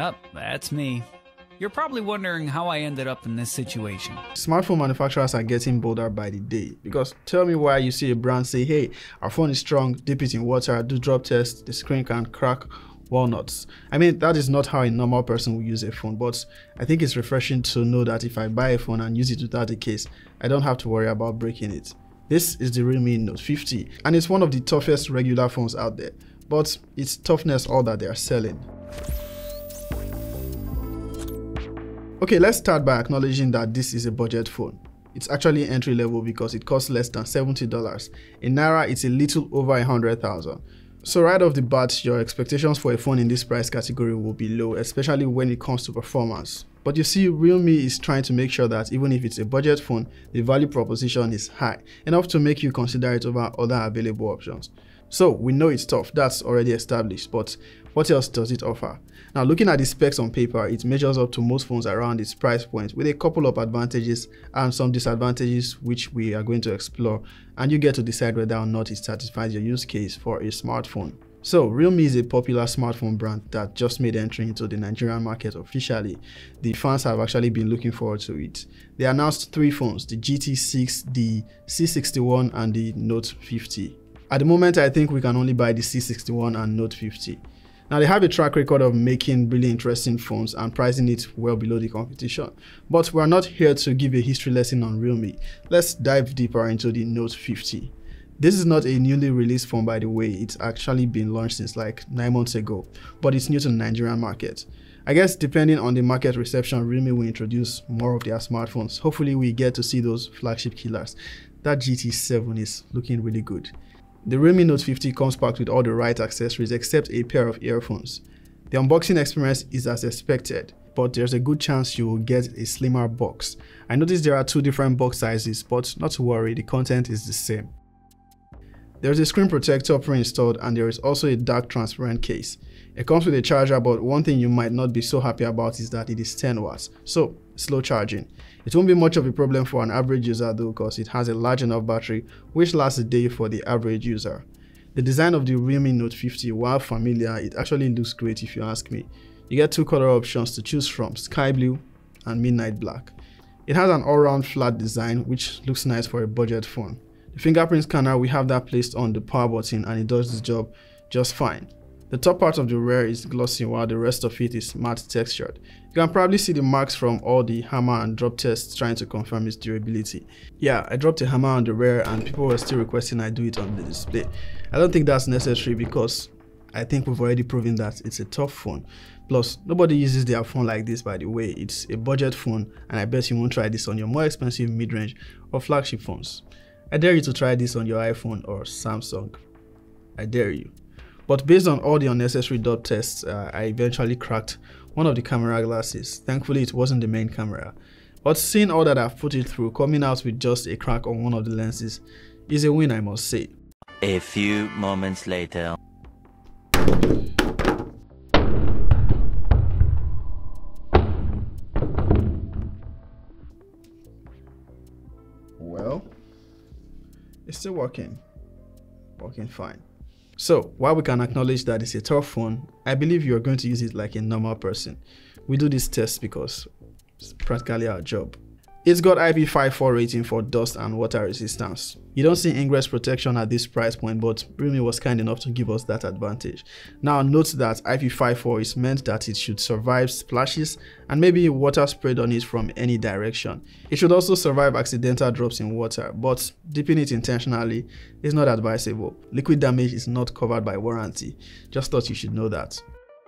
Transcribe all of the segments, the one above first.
Yep, that's me. You're probably wondering how I ended up in this situation. Smartphone manufacturers are getting bolder by the day because tell me why you see a brand say, hey, our phone is strong, dip it in water, do drop tests, the screen can crack walnuts. I mean, that is not how a normal person would use a phone, but I think it's refreshing to know that if I buy a phone and use it without a case, I don't have to worry about breaking it. This is the Realme Note 50, and it's one of the toughest regular phones out there, but it's toughness all that they are selling. Okay, let's start by acknowledging that this is a budget phone. It's actually entry level because it costs less than $70. In Naira, it's a little over 100,000. So right off the bat, your expectations for a phone in this price category will be low, especially when it comes to performance. But you see, Realme is trying to make sure that even if it's a budget phone, the value proposition is high, enough to make you consider it over other available options. So we know it's tough, that's already established, but what else does it offer? Now looking at the specs on paper, it measures up to most phones around its price point with a couple of advantages and some disadvantages which we are going to explore and you get to decide whether or not it satisfies your use case for a smartphone. So, Realme is a popular smartphone brand that just made entry into the Nigerian market officially. The fans have actually been looking forward to it. They announced three phones, the GT6, the C61 and the Note 50. At the moment, I think we can only buy the C61 and Note 50. Now they have a track record of making really interesting phones and pricing it well below the competition. But we're not here to give a history lesson on Realme. Let's dive deeper into the Note 50. This is not a newly released phone by the way, it's actually been launched since like 9 months ago, but it's new to the Nigerian market. I guess depending on the market reception, Realme will introduce more of their smartphones. Hopefully we get to see those flagship killers. That GT7 is looking really good. The Realme Note 50 comes packed with all the right accessories except a pair of earphones. The unboxing experience is as expected, but there's a good chance you will get a slimmer box. I noticed there are two different box sizes, but not to worry, the content is the same. There's a screen protector pre-installed and there is also a dark transparent case. It comes with a charger but one thing you might not be so happy about is that it is 10 watts, so slow charging. It won't be much of a problem for an average user though because it has a large enough battery which lasts a day for the average user. The design of the Realme Note 50, while familiar, it actually looks great if you ask me. You get two color options to choose from, sky blue and midnight black. It has an all-round flat design which looks nice for a budget phone. The fingerprint scanner, we have that placed on the power button and it does the job just fine. The top part of the rear is glossy while the rest of it is matte textured. You can probably see the marks from all the hammer and drop tests trying to confirm its durability. Yeah, I dropped a hammer on the rear and people were still requesting I do it on the display. I don't think that's necessary because I think we've already proven that it's a tough phone. Plus, nobody uses their phone like this by the way, it's a budget phone and I bet you won't try this on your more expensive mid-range or flagship phones. I dare you to try this on your iPhone or Samsung. I dare you. But based on all the unnecessary dot tests, uh, I eventually cracked one of the camera glasses. Thankfully, it wasn't the main camera. But seeing all that I've put it through, coming out with just a crack on one of the lenses is a win, I must say. A few moments later. Well, it's still working. Working fine. So, while we can acknowledge that it's a tough one, I believe you're going to use it like a normal person. We do this test because it's practically our job. It's got IP54 rating for dust and water resistance. You don't see ingress protection at this price point, but Realme was kind enough to give us that advantage. Now note that IP54 is meant that it should survive splashes and maybe water sprayed on it from any direction. It should also survive accidental drops in water, but dipping it intentionally is not advisable. Liquid damage is not covered by warranty. Just thought you should know that.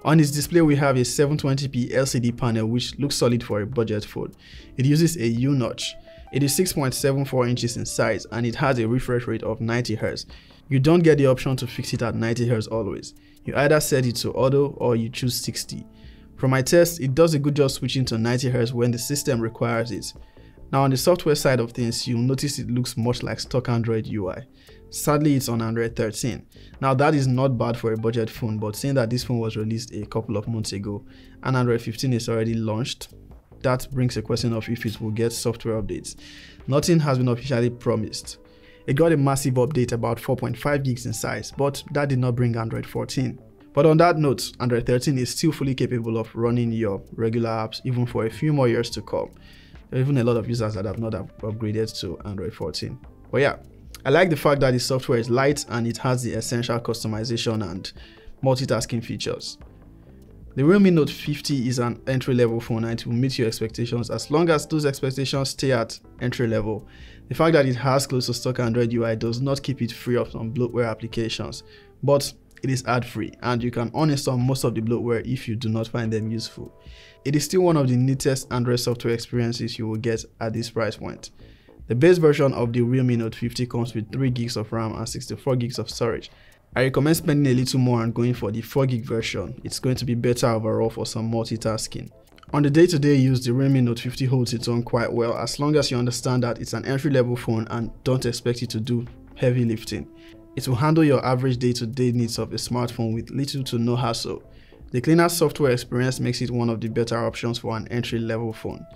On its display, we have a 720p LCD panel which looks solid for a budget phone. It uses a U-notch. It is 6.74 inches in size and it has a refresh rate of 90Hz. You don't get the option to fix it at 90Hz always. You either set it to auto or you choose 60. From my test, it does a good job switching to 90Hz when the system requires it. Now on the software side of things, you'll notice it looks much like stock Android UI. Sadly, it's on Android 13. Now that is not bad for a budget phone, but seeing that this phone was released a couple of months ago and Android 15 is already launched, that brings a question of if it will get software updates. Nothing has been officially promised. It got a massive update about 4.5 gigs in size, but that did not bring Android 14. But on that note, Android 13 is still fully capable of running your regular apps even for a few more years to come. There are even a lot of users that have not upgraded to Android 14. But yeah, I like the fact that the software is light and it has the essential customization and multitasking features. The Realme Note 50 is an entry level phone and it will meet your expectations as long as those expectations stay at entry level. The fact that it has close to stock Android UI does not keep it free of some bloatware applications, but it is ad free and you can uninstall most of the bloatware if you do not find them useful. It is still one of the neatest Android software experiences you will get at this price point. The base version of the Realme Note 50 comes with 3 gigs of RAM and 64 gigs of storage. I recommend spending a little more and going for the 4 gig version. It's going to be better overall for some multitasking. On the day-to-day -day use, the Realme Note 50 holds its own quite well as long as you understand that it's an entry-level phone and don't expect it to do heavy lifting. It will handle your average day-to-day -day needs of a smartphone with little to no hassle. The cleaner software experience makes it one of the better options for an entry-level phone.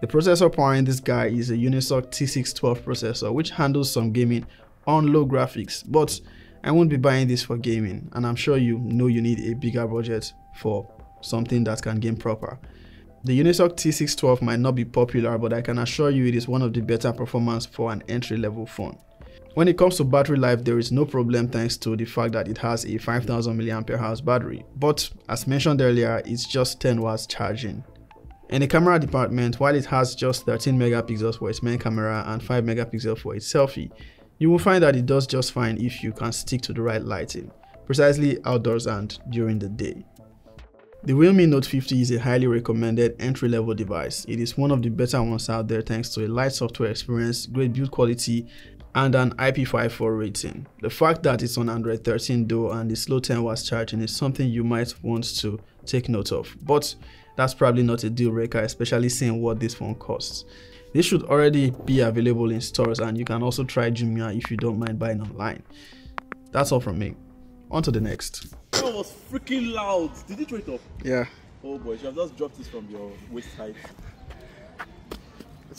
The processor powering this guy is a Unisoc T612 processor which handles some gaming on low graphics, but I won't be buying this for gaming and I'm sure you know you need a bigger budget for something that can game proper. The Unisoc T612 might not be popular but I can assure you it is one of the better performance for an entry level phone. When it comes to battery life, there is no problem thanks to the fact that it has a 5000 mAh battery. But as mentioned earlier, it's just 10 watts charging. In the camera department, while it has just 13 megapixels for its main camera and 5 megapixels for its selfie, you will find that it does just fine if you can stick to the right lighting, precisely outdoors and during the day. The Realme Note 50 is a highly recommended entry-level device. It is one of the better ones out there thanks to a light software experience, great build quality, and an IP54 rating. The fact that it's on Android 13 though and the slow 10 watts charging is something you might want to take note of, but that's probably not a deal breaker, especially seeing what this phone costs. This should already be available in stores and you can also try Jumia if you don't mind buying online. That's all from me. On to the next. That was freaking loud. Did you throw it up? Yeah. Oh boy, you have just dropped this from your waist height.